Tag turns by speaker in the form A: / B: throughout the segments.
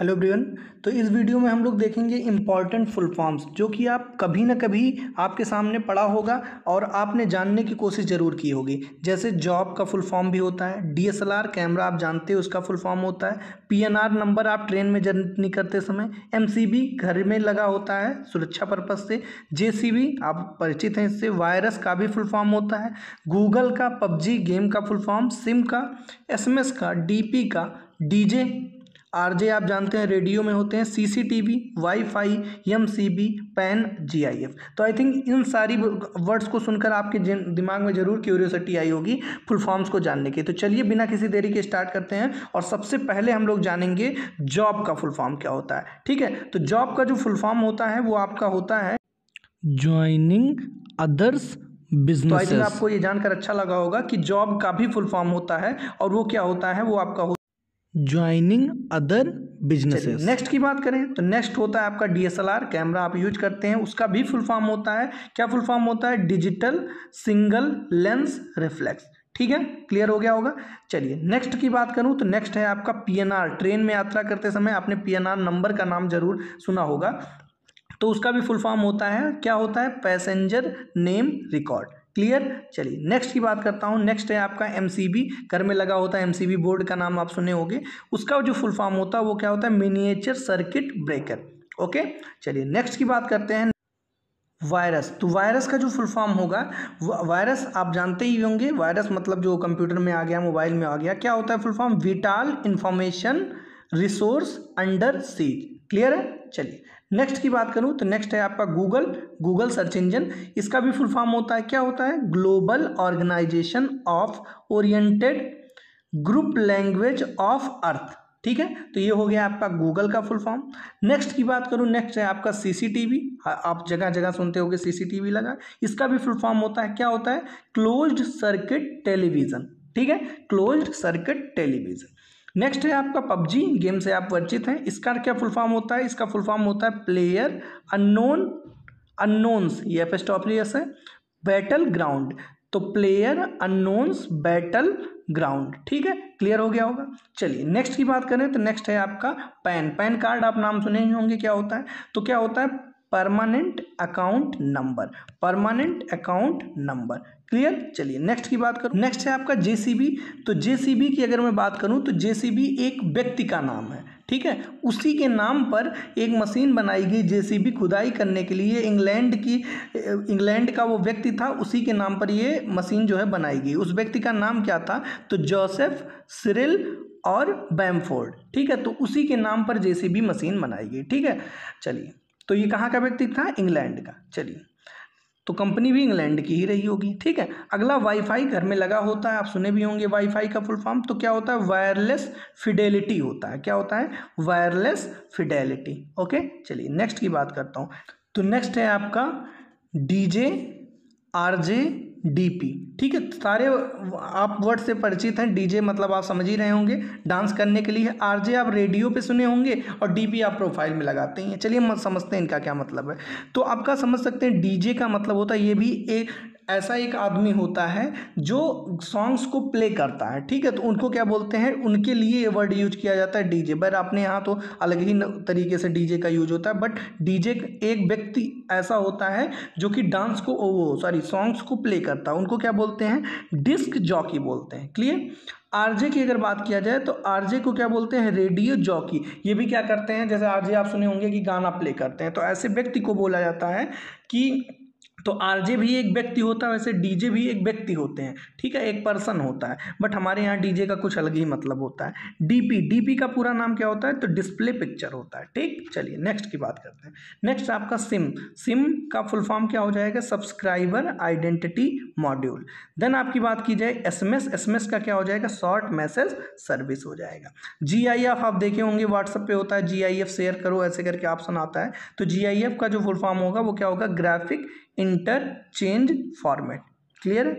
A: Hello Brian तो इस video में हम लोग देखेंगे इंपॉर्टेंट फुल फॉर्म्स जो कि आप कभी ना कभी आपके सामने पढ़ा होगा और आपने जानने की कोशिश ज़रूर की होगी। जैसे जॉब का फुल फॉर्म भी होता है डीएसएलआर कैमरा आप जानते हो उसका फुल फॉर्म होता है पीएनआर नंबर आप ट्रेन में जर्नी करते समय एमसीबी घर में लगा होता है सुरक्षा पर्पज़ से जेसीबी आप परिचित हैं इससे वायरस का भी फुल फॉर्म होता है गूगल का पबजी गेम का फुल फॉर्म सिम का एसएमएस का डीपी का डीजे आरजे आप जानते हैं रेडियो में होते हैं CCTV WiFi MCB PAN GIF तो आई थिंक इन सारी वर्ड्स को सुनकर आपके दिमाग में ज़रूर क्यूरियोसिटी आई होगी फुल फॉर्म्स को जानने की। तो चलिए बिना किसी देरी के स्टार्ट करते हैं और सबसे पहले हम लोग जानेंगे जॉब का फुल फॉर्म क्या होता है। ठीक है? तो जॉब का जो फुल फॉर्म होता है वो आपका होता है ज्वाइनिंग अदर्स बिज़नेस तो आपको ये जानकर अच्छा लगा होगा कि जॉब का भी फुल फॉर्म होता है और वो क्या होता है वो आपका ज्वाइनिंग अदर बिजनेसेस नेक्स्ट की बात करें तो नेक्स्ट होता है आपका डीएसएलआर कैमरा आप यूज़ करते हैं, उसका भी फुल फॉर्म होता है। क्या फुल फॉर्म होता है? डिजिटल सिंगल लेंस रिफ्लेक्स ठीक है? क्लियर हो गया होगा? चलिए नेक्स्ट की बात करूँ तो नेक्स्ट है आपका पीएनआर ट्रेन में यात्रा करते समय आपने पीएनआर नंबर का नाम ज़रूर सुना होगा। तो उसका भी फुल फॉर्म होता है। क्या होता है? Passenger name record clear? चलिए नेक्स्ट की बात करता हूँ। नेक्स्ट है आपका MCB घर में लगा होता है एमसीबी बोर्ड का नाम आप सुने होंगे। उसका जो फुल फॉर्म होता है, वो क्या होता है? मिनिएचर सर्किट ब्रेकर ओके चलिए नेक्स्ट की बात करते हैं। वायरस तो वायरस का जो फुल फॉर्म होगा वायरस आप जानते ही होंगे। वायरस मतलब जो कंप्यूटर में आ गया मोबाइल में आ गया, क्या होता है full form vital information resources under seize clear है? चलिए नेक्स्ट की बात करूँ तो नेक्स्ट है आपका गूगल गूगल सर्च इंजन इसका भी फुल फॉर्म होता है। क्या होता है? Global organisation of oriented group language of earth ठीक है? तो ये हो गया आपका गूगल का फुल फॉर्म नेक्स्ट की बात करूँ नेक्स्ट है आपका सीसीटीवी आप जगह जगह सुनते होगे सीसीटीवी लगा। इसका भी फुल फॉर्म होता है। क्या होता है? क्लोज्ड सर्किट टेलीविज़न ठीक है? क्लोज्ड सर्किट टेलीविज़न नेक्स्ट है आपका पबजी, गेम से आप परिचित हैं। इसका क्या फुल फॉर्म होता है? इसका फुल फॉर्म होता है प्लेयर अननोन अननोन्स ये एपिस्टोपलियस है। बैटल ग्राउंड तो प्लेयर अननोन्स बैटल ग्राउंड ठीक है? क्लियर हो गया होगा? चलिए नेक्स्ट की बात करें तो नेक्स्ट है आपका पैन पैन कार्ड आप नाम सुने ही होंगे, क्या होता है? तो क्या होता है? Permanent account number permanent account number clear चलिए नेक्स्ट की बात करूँ। नेक्स्ट है आपका जेसीबी तो जेसीबी की अगर मैं बात करूँ तो जेसीबी एक व्यक्ति का नाम है, ठीक है? उसी के नाम पर एक मशीन बनाई गई जेसीबी खुदाई करने के लिए। इंग्लैंड की, इंग्लैंड का वो व्यक्ति था, उसी के नाम पर ये मशीन जो है बनाई गई। उस व्यक्ति का नाम क्या था? तो जोसेफ, सिरिल और बैमफोर्ड, ठीक है? तो उसी के नाम पर जेसीबी मशीन बनाई गई, ठीक है? चलिए। तो ये कहाँ का व्यक्ति था? इंग्लैंड का। चलिए। तो कंपनी भी इंग्लैंड की ही रही होगी। ठीक है? अगला वाईफाई घर में लगा होता है। आप सुने भी होंगे वाईफाई का फुल फॉर्म। तो क्या होता है? वायरलेस फिडेलिटी होता है। क्या होता है? Wireless fidelity. ओके? चलिए, नेक्स्ट की बात करता हूँ। तो नेक्स्ट है आपका डीजे आरजे डीपी। ठीक है, सारे आप वर्ड से परिचित हैं, डीजे मतलब आप समझ ही रहे होंगे। डांस करने के लिए आर जे आप रेडियो पे सुने होंगे और डी पी आप प्रोफ़ाइल में लगाते हैं। चलिए मत समझते हैं इनका क्या मतलब है। तो आपका समझ सकते हैं? डीजे का मतलब होता है ये भी एक ऐसा एक आदमी होता है जो सॉन्ग्स को प्ले करता है, ठीक है? तो उनको क्या बोलते हैं? उनके लिए ये वर्ड यूज़ किया जाता है डीजे बट अपने यहाँ तो अलग ही तरीके से डीजे का यूज़ होता है बट डीजे एक व्यक्ति ऐसा होता है जो कि डांस को वो सॉरी सॉन्ग्स को प्ले करता है। उनको क्या बोलते हैं? डिस्क जॉकी बोलते हैं। क्लियर आरजे की अगर बात किया जाए तो आरजे को क्या बोलते हैं? रेडियो जॉकी ये भी क्या करते हैं? जैसे आरजे आप सुने होंगे कि गाना प्ले करते हैं। तो ऐसे व्यक्ति को बोला जाता है कि तो आरजे भी एक व्यक्ति होता है, वैसे डीजे भी एक व्यक्ति होते हैं, ठीक है, एक पर्सन होता है, बट हमारे यहाँ डीजे का कुछ अलग ही मतलब होता है। डीपी डीपी का पूरा नाम क्या होता है? तो डिस्प्ले पिक्चर होता है, ठीक? चलिए नेक्स्ट की बात करते हैं। नेक्स्ट आपका सिम सिम का फुल फॉर्म क्या हो जाएगा? Subscriber identity module. देन आपकी बात की जाए एस एम का क्या हो जाएगा? शॉर्ट मैसेज सर्विस हो जाएगा। जी आई एफ़ आप देखे होंगे व्हाट्सअप पे होता है जी आई एफ़ शेयर करो, ऐसे करके ऑप्शन आता है। तो जी आई एफ़ का जो फुल फॉर्म होगा, वो क्या होगा? Graphic interchange format. क्लियर है?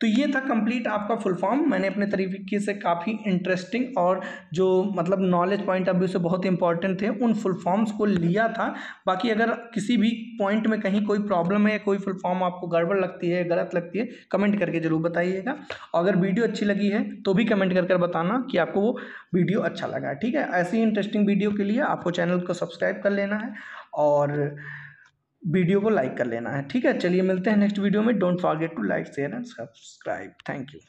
A: तो ये था कंप्लीट आपका फुल फॉर्म। मैंने अपने तरीके से काफ़ी इंटरेस्टिंग और जो मतलब नॉलेज पॉइंट ऑफ़ व्यू से बहुत इंपॉर्टेंट थे, उन फुल फॉर्म्स को लिया था। बाकी अगर किसी भी पॉइंट में कहीं कोई प्रॉब्लम है कोई फुल फॉर्म आपको गड़बड़ लगती है गलत लगती है कमेंट करके ज़रूर बताइएगा। अगर वीडियो अच्छी लगी है तो भी कमेंट कर कर बताना कि आपको वो वीडियो अच्छा लगा। ठीक है? ऐसी इंटरेस्टिंग वीडियो के लिए आपको चैनल को सब्सक्राइब कर लेना है और वीडियो को लाइक कर लेना है। ठीक है, चलिए मिलते हैं नेक्स्ट वीडियो में। Don't forget to like share and subscribe thank you